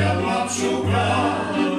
Ciała szukam.